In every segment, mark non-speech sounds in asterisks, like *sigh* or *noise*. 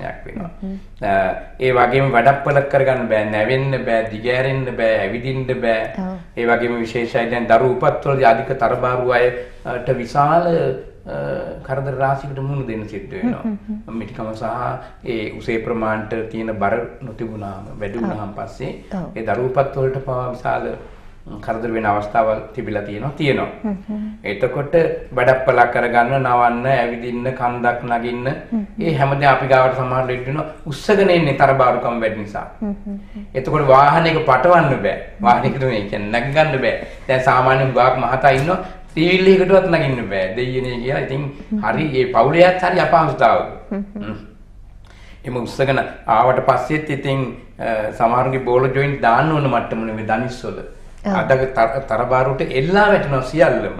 ප්‍රශ්නයක් වෙනවා. ඒ වගේම වැඩප්පල කරගන්න බෑ, නැවෙන්න බෑ, දිගෑරෙන්න බෑ, ඇවිදින්න බෑ. ඒ වගේම විශේෂයි දැන් දරු උපත්වලදී අධික තරබාරු අයට විශාල කරදර රාශියකට මුහුණ දෙන්න සිද්ධ වෙනවා. මිටිකම සහ ඒ උසේ ප්‍රමාණයට තියෙන බර නොතිබුණාම වැඩි වුණාම පස්සේ ඒ දරු උපත් වලට පවා විශාල කරදර වෙන අවස්ථාවල් තිබිලා තියෙනවා තියෙනවා. එතකොට බඩප්පලක් කරගන්න, නවන්න, ඇවිදින්න, කන්දක් නගින්න, ඒ හැමදේම අපි ගාවට සමහර වෙලට වෙනවා උස්සගෙන එන්නේ තරබාරුකම් වැඩි නිසා. එතකොට වාහනයක පටවන්න බෑ. වාහනයකට මේ කියන්නේ නැගගන්න බෑ. දැන් සාමාන්‍යයෙන් ගාක් මහතා ඉන්නවා ත්‍රිවිල් එකකටවත් නගින්න බෑ. දෙයියනේ කියලා. ඉතින් හරි මේ පවුලේත් හරි අපහසුතාවක. එම උස්සගෙන ආවට පස්සෙත් ඉතින් සමහරුගේ බෝල ජොයින්ට් දාන්න ඕන මට්ටම නෙවෙයි දනිස්සොල. අද තරබාරුවට එල්ලා වැටෙනවා සියල්ලම.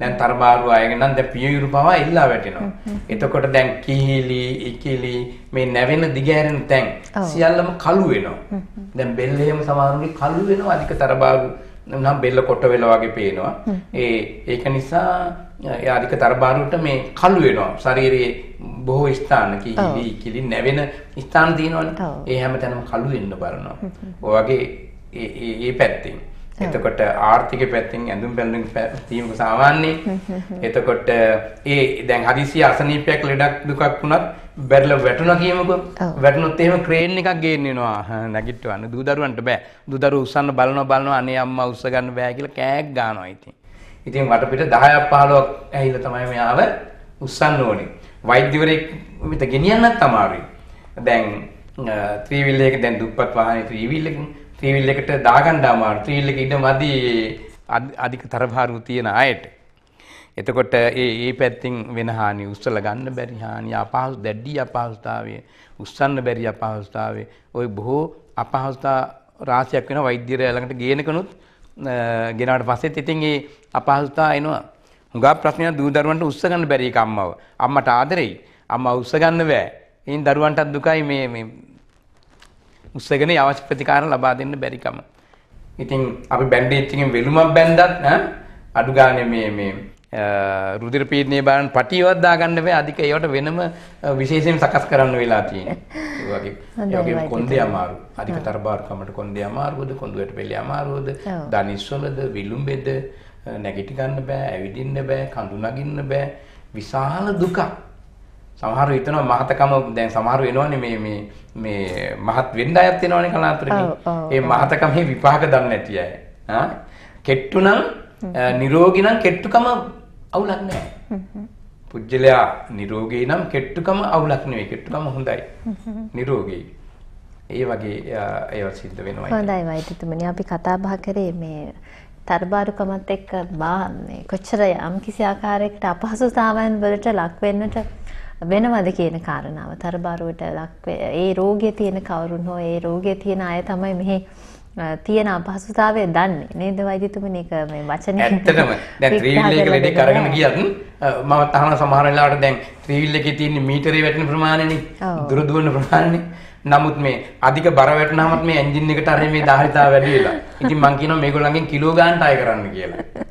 දැන් තරබාරුව අයගෙන නම් දැන් පියයුරු පවා එල්ලා වැටෙනවා. එතකොට දැන් කිහිලි, ඉකිලි මේ නැවෙන දිගහැරෙන තැන් සියල්ලම කළු වෙනවා. දැන් බෙල්ල එහෙම සමහරුගේ කළු වෙනවා අධික තරබාරු නම් බෙල්ල කොට වෙලා වගේ පේනවා. ඒ ඒක නිසා ඒ අධික තරබාරුවට මේ කළු වෙනවා. ශරීරයේ බොහෝ ස්ථාන කිහිලි, ඉකිලි නැවෙන ස්ථාන තියෙනවනේ. ඒ හැමතැනම කළු වෙන්න බලනවා. ඔය වගේ ඒ ඒ පැත්තෙන් එතකොට ආර්ථික පැත්තෙන් ඇඳුම් පැළඳුම් තීමක සාමාන්‍ය. එතකොට ඒ දැන් හදිසි අසනීපයක් ලෙඩක් දුකක් වුණත් බැරිලා වැටුණා කියමුකෝ. වැටුණොත් එහෙම ක්‍රේන් එකක් ගේන්න වෙනවා. නැගිටවන්න දූ දරුවන්ට බෑ. දූ දරුවෝ උස්සන්න බලනවා බලනවා අනේ අම්මා උස්ස ගන්න බෑ කියලා කෑක් ගන්නවා ඉතින්. ඉතින් වටපිට 10ක් 15ක් ඇහිලා තමයි මෙයාව උස්සන්න ඕනේ. වෛද්‍යවරයෙක් මෙත ගෙනියන්නත් අමාරුයි. දැන් ත්‍රිවිල් එක දැන් දුප්පත් වාහනේ ත්‍රිවිල් එකකින් ත්‍රීවිල් එකට දාගන්න අමාරු. ත්‍රීවිල් එක ඉඩ මදි අධික තරභාරු තියෙන අයට. එතකොට ඒ ඒ පැත්තෙන් වෙන හානි උස්සල ගන්න බැරි හානි අපහසු දැඩි අපහසුතාවය උස්සන්න බැරි අපහසුතාවය ওই බොහෝ අපහසුතා රාශියක් වෙන වෛද්‍යරය ළඟට ගේනකනුත් ගෙනාවට පස්සෙත් ඉතින් ඒ අපහසුතා එනවා. හුඟා ප්‍රශ්නයක් දූ දරුවන්ට උස්ස ගන්න බැරි එක අම්මව. අම්මට ආදරෙයි. අම්මා උස්ස ගන්න බෑ. ඉතින් දරුවන්ටත් දුකයි මේ මේ උස්සගෙන අවශ්‍ය ප්‍රතිකාර ලබා දෙන්න බැරිකම. ඉතින් අපි බැන්ඩේජ් එකෙන් වෙලුමක් බැන්දත් අඩු ගානේ මේ මේ රුධිර පීඩනය බලන්න පටියවත් දාගන්න බෑ. අධික ඒවට වෙනම විශේෂයෙන් සකස් කරන්න වෙලා තියෙන්නේ. ඒ වගේ ඒ වගේ කොන්දේ අමාරු. අධික තරබාරුකමට කොන්දේ අමාරුවද? කොඳුයට පෙළේ අමාරුවද? දනිස්වලද? විලුඹෙද? නැගිට ගන්න බෑ ඇවිදින්න බෑ කඳු නගින්න බෑ. විශාල දුකක්. සමහර හිතනවා මහතකම දැන් සමහර වෙනවනේ මේ මේ මේ මහත් වෙන්න අයත් වෙනවනේ කලාතුරකින්. ඒ මහතකමේ විපාක දන්නේ නැති අය. ආ කෙට්ටු නම් නිරෝගී නම් කෙට්ටුකම අවුලක් නැහැ. පුජ්‍යලයා නිරෝගී නම් කෙට්ටුකම අවුලක් නෙවෙයි. කෙට්ටුකම හොඳයි. නිරෝගී. ඒ වගේ ඒවා සිද්ධ වෙනවා. හොඳයි වෛද්‍යතුමනි අපි කතා බහ කරේ මේ තරබාරුකමත් එක්ක මේ කොච්චර යම් කිසි ආකාරයකට අපහසුතාවයන් වලට ලක් වෙන්නට වෙනවද කියන කාරණාව? තරබාරුවට ලක් ඒ රෝගය තියෙන කවුරුන් හෝ ඒ රෝගය තියෙන අය තමයි මෙහි තියෙන අපහසුතාවය දන්නේ. නේද වෛද්‍යතුමනි? ඒක මේ වචනේ ඇත්තටම. දැන් ත්‍රිවිල් එක ලෙඩේ කරගෙන ගියත් මම තහන සමහර වෙලාවට දැන් ත්‍රිවිල් එකේ තියෙන මීටරේ වැටෙන ප්‍රමාණයනේ. දුර දුවන ප්‍රමාණයනේ. නමුත් මේ අධික බර වැටුනහමත් මේ එන්ජින් එකට අර මේ ධාරිතාව වැඩි වෙලා. ඉතින් මං කියනවා මේගොල්ලන්ගෙන් කිලෝ ගානට අය කරන්න කියලා.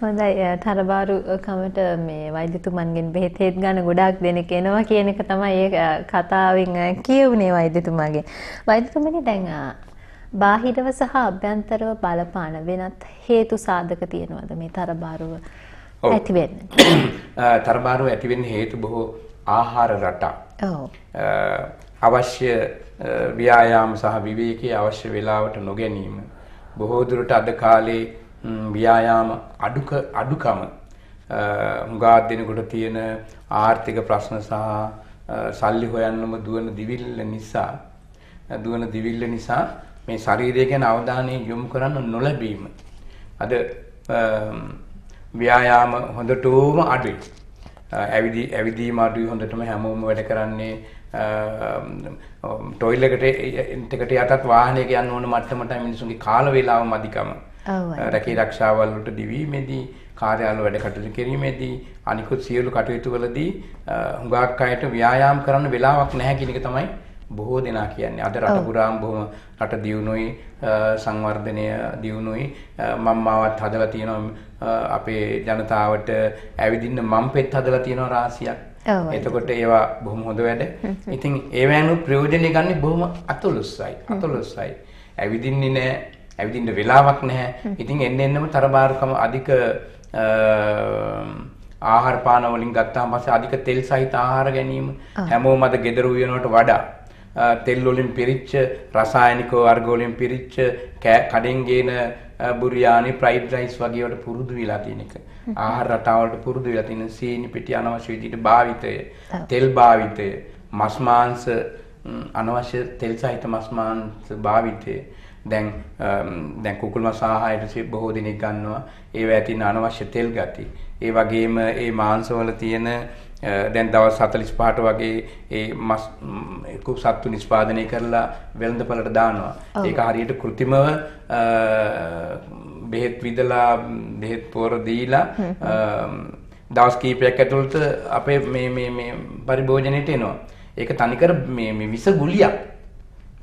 හොඳයි තරබාරු කමට මේ වෛද්‍යතුමන්ගෙන් බෙහෙත් හේත් ගන්න ගොඩාක් දෙනෙක් එනවා කියන එක තමයි ඒ කතාවෙන් කියවුනේ වෛද්‍යතුමාගෙන්. වෛද්‍යතුමනි දැන් බාහිරව සහ අභ්‍යන්තරව බලපාන වෙනත් හේතු සාධක තියෙනවද මේ තරබාරුව ඇති වෙන්න? *coughs* තරබාරුව ඇති වෙන්න හේතු බොහෝ ආහාර රටා. ඔව්. අවශ්‍ය ව්‍යායාම සහ විවේකී අවශ්‍ය වේලාවට නොගැනීම. බොහෝ දුරට අද කාලේ ව්‍යායාම අඩුක අඩුකම හුඟා දෙනකොට තියෙන ආර්ථික ප්‍රශ්න සහ සල්ලි හොයන්නම දුවන දිවිල්ල නිසා දුවන දිවිල්ල නිසා මේ ශරීරය ගැන අවධානය යොමු කරන්න නොලැබීම. අද ව්‍යායාම හොඳටම අඩුයි. ඇවිදි ඇවිදීම අඩුයි හොඳටම හැමෝම වැඩ කරන්නේ ටොයිලෙකට එකට යටත් වාහනයක යන්න ඕන මට්ටමට මිනිසුන්ගේ කාල වේලාව මදිකම. රැකී රක්ෂාවල් වලට දිවීමේදී කාර්යාල වැඩ කටයුතු කිරීමේදී අනිකුත් සියලු කටයුතු වලදී හුඟක් අයට ව්‍යායාම් කරන්න වෙලාවක් නැහැ කියන එක තමයි බොහෝ දෙනා කියන්නේ. අද රට පුරාම බොහොම රට දියුණුවයි සංවර්ධනය දියුණුවයි මම මාවත් හදලා තියෙනවා අපේ ජනතාවට ඇවිදින්න මම්පෙත් හදලා තියෙනවා රාශියක්. එතකොට ඒවා බොහොම හොඳ වැඩ. *laughs* ඉතින් ඒවැනු ප්‍රයෝජනෙ ගන්න බොහොම අතලොස්සයි. අතලොස්සයි. ඇවිදින්නේ නැහැ. ඇවිදින්න වෙලාවක් නැහැ. ඉතින් එන්න එන්නම තරබාරුකම අධික ආහාර පාන වලින් ගත්තාම පස්සේ අධික තෙල් සහිත ආහාර ගැනීම හැමෝම අද gedara උයනට වඩා තෙල් වලින් පිරිච්ච රසායනික වර්ග වලින් පිරිච්ච කඩෙන් ගේන බුරියානි ෆ්‍රයිඩ් රයිස් වගේ වලට පුරුදු වෙලා තියෙන එක. ආහාර රටාවලට පුරුදු වෙලා තියෙන සීනි පිටි අනවශ්‍ය විදිහට භාවිතය, තෙල් භාවිතය, මස් මාංශ අනවශ්‍ය තෙල් සහිත මස් මාංශ භාවිතය දැන් දැන් කුකුල් මස් ආහාරයට බොහෝ දෙනෙක් ගන්නවා ඒවා ඇතින අනවශ්‍ය තෙල් ගති. ඒ වගේම ඒ මාංශවල තියෙන දැන් දවස් 45ට වගේ ඒ මස් කුක් සත්තු නිෂ්පාදනය කරලා වෙළඳපළට දානවා. ඒක හරියට કૃතිමව බෙහෙත් විදලා බෙහෙත් පොර දීලා දවස් කීපයක් ඇතුළත අපේ මේ මේ මේ පරිභෝජනයට එනවා. ඒක තනිකර මේ මේ විස ගුලියක්.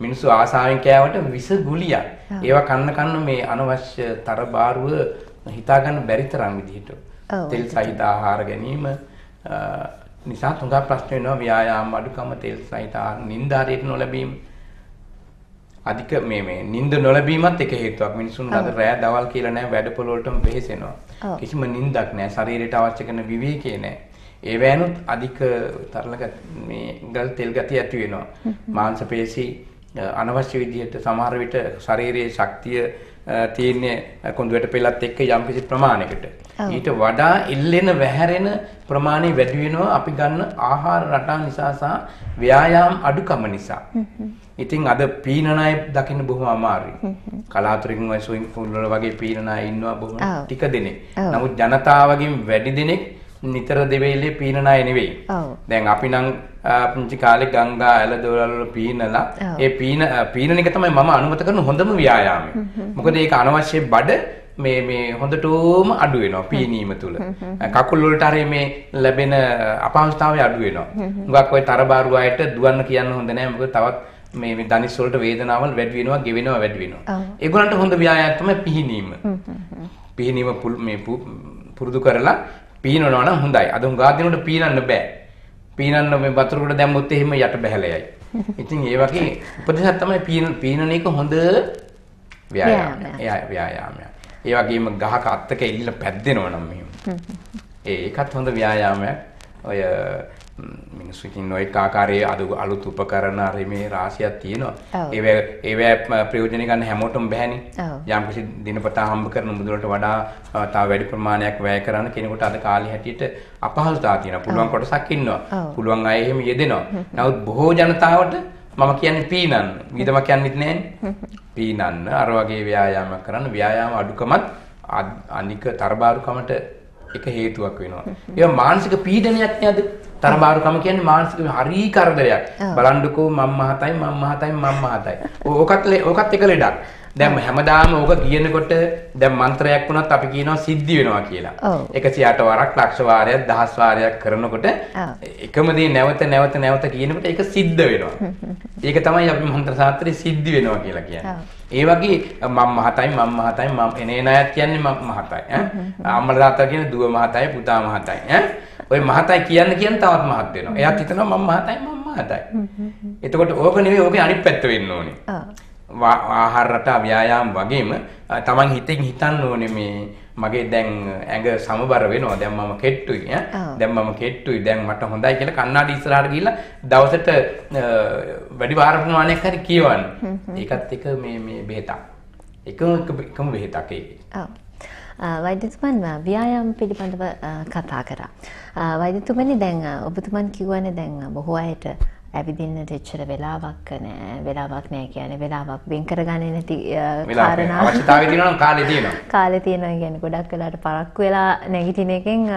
මිනිස්සු ආසාවෙන් කෑවට විස ගුලියක්. ඒවා කන්න කන්න මේ අනවශ්‍ය තරබාරුව හිතා ගන්න බැරි තරම් විදිහට. තෙල් සහිත ආහාර ගැනීම නිසා තුඟා ප්‍රශ්න වෙනවා ව්‍යායාම අඩුකම තෙල් සහිත ආහාර නිින්ද හරියට නොලැබීම. අධික මේ මේ නිින්ද නොලැබීමත් එක හේතුවක්. මිනිසුන් අද රෑ දවල් කියලා නෑ වැඩපොළ වලටම වෙහෙසෙනවා කිසිම නිින්දක් නෑ. ශරීරයට අවශ්‍ය කරන විවේකේ නෑ. ඒ වෑනුත් අධික තරල මේ ගල් තෙල් ගතිය ඇති වෙනවා. මාංශ පේශි අනවශ්‍ය විදිහට සමහර විට ශරීරයේ ශක්තිය තියෙන්නේ කොඳුයට පෙළත් එක්ක යම්කිසි ප්‍රමාණයකට. ඊට වඩා එල්ලෙන වැහැරෙන ප්‍රමාණය වැඩි වෙනවා අපි ගන්න ආහාර රටා නිසා සහ ව්‍යායාම අඩුකම නිසා. ඉතින් අද පීනන අය දකින්න බොහොම අමාරුයි. කලාතුරකින් ඔය ස්විමින් pool වල වගේ පීනන අය ඉන්නවා බොහොම ටික දෙනෙක්. නමුත් ජනතාවගෙන් වැඩි දෙනෙක් නිතර දෙවේලේ පීනන අය නෙවෙයි. දැන් අපි නම් පුංචි කාලේ ගංගා ඇල දොරවල් වල පීනලා ඒ පීන පීනන එක තමයි මම අනුමත කරන හොඳම ව්‍යායාමය. මොකද ඒක අනවශ්‍ය බඩ මේ මේ හොඳටම අඩු වෙනවා පීනීම තුල. කකුල් වලට හරි මේ ලැබෙන අපහසුතාවය අඩු වෙනවා. හුඟක් ওই තරබාරු අයට දුවන්න කියන්න හොඳ නැහැ. මොකද තවත් මේ මේ දනිස් වලට වේදනාවල් වැඩි වෙනවා, ගෙවෙනවා වැඩි වෙනවා. ඒගොල්ලන්ට හොඳ ව්‍යායාමයක් තමයි පිහිනීම. පිහිනීම මේ පුරුදු කරලා පීනනවා නම් හොඳයි. අද හුඟා දිනුට පීනන්න බෑ. පීනන්න මේ වතුරකට දැම්මොත් එහෙම යට බහැලා යයි. ඉතින් ඒ වගේ උපදේශයක් තමයි පීන පීනන එක හොඳ ව්‍යායාමයක්. ව්‍යායාමයක්. ඒ වගේම ගහක අත්තක එල්ලලා පැද්දෙනවා නම් මෙහෙම. ඒකත් හොඳ ව්‍යායාමයක්. ඔය මිනිස්සු ඉතින් නොඑක ආකාරයේ අලුත් උපකරණ හරි මේ රාශියක් තියෙනවා. ඒවැ ඒවැ ප්‍රයෝජන ගන්න හැමෝටම බැහැනේ. යම්කිසි දිනපතා හම්බ කරන මුදලට වඩා තව වැඩි ප්‍රමාණයක් වැය කරන්න කෙනෙකුට අද කාලේ හැටියට අපහසුතාව තියෙනවා. පුළුවන් කොටසක් ඉන්නවා. පුළුවන් අය එහෙම යෙදෙනවා. නමුත් බොහෝ ජනතාවට මම කියන්නේ පීනන්න. විදම කියන්නෙත් නෑනේ. *laughs* පීනන්න අර වගේ ව්‍යායාමයක් කරන්න ව්‍යායාම අඩුකමත් අනික තරබාරුකමට එක හේතුවක් වෙනවා. ඒක මානසික පීඩනයක් නේද? තරබාරුකම කියන්නේ මානසික හරි කරදරයක්. බලන්නකෝ මම මහතයි මම මහතයි මම මහතයි. ඕකත් ඕකත් එක ලෙඩක්. දැන් හැමදාම ඕක කියනකොට දැන් මන්ත්‍රයක් වුණත් අපි කියනවා සිද්ධි වෙනවා කියලා. 108 වරක් ලක්ෂ වාරයක් දහස් වාරයක් කරනකොට එකම දේ නැවත නැවත නැවත කියනකොට ඒක සිද්ධ වෙනවා. *laughs* ඒක තමයි අපි මන්ත්‍ර ශාස්ත්‍රයේ සිද්ධි වෙනවා කියලා කියන්නේ. ඒ වගේ මම මහතයි මම මහතයි මම එනේ ණයත් කියන්නේ මම මහතයි ඈ? *laughs* අම්මලා තාත්තා කියන දුව මහතයි පුතා මහතයි ඈ? ඔය මහතයි කියන්න කියන්න තවත් මහත් වෙනවා. එයාත් හිතනවා මම මහතයි මම මහතයි. *laughs* එතකොට ඕක නෙවෙයි ඕකේ අනිත් පැත්ත වෙන්න ඕනේ ආහාර රටා ව්‍යායාම වගේම තමන් හිතෙන් හිතන්න ඕනේ මේ මගේ දැන් ඇඟ සමබර වෙනවා දැන් මම කෙට්ටුයි දැන් මම කෙට්ටුයි දැන් මට හොඳයි කියලා කන්නාඩි ඉස්සරහට ගිහිල්ලා දවසට වැඩි වාර ප්‍රමාණයක් හරි කියවන්න. ඒකත් එක මේ මේ බෙහෙතක්. එකම එකම බෙහෙතක් ඒක. ඔව්. වෛද්‍යතුමන් ව්‍යායාම පිළිබඳව කතා කරා. වෛද්‍යතුමනි දැන් ඔබතුමන් කිව්වනේ දැන් බොහෝ අයට ඇවිදින්නට එච්චර වෙලාවක් නෑ. වෙලාවක් නෑ කියන්නේ වෙලාවක් වෙන් කරගන්නේ නැති කාරණා. අවශ්‍යතාවය තියෙනවා කාලේ තියෙනවා. *laughs* කාලේ තියෙනවා කියන්නේ ගොඩක් වෙලාට පරක්කු වෙලා නැගිටින එකෙන්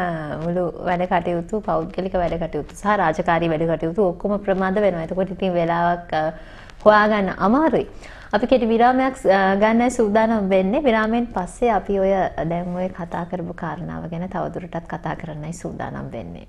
මුළු වැඩ කටයුතු පෞද්ගලික වැඩ කටයුතු සහ රාජකාරී වැඩ කටයුතු ඔක්කොම ප්‍රමාද වෙනවා. එතකොට ඉතින් වෙලාවක් හොයාගන්න අමාරුයි. අපි කෙටි විරාමයක් ගන්නයි සූදානම් වෙන්නේ. විරාමයෙන් පස්සේ අපි ඔය දැන් ඔය කතා කරපු කාරණාව ගැන තවදුරටත් කතා කරන්නයි සූදානම් වෙන්නේ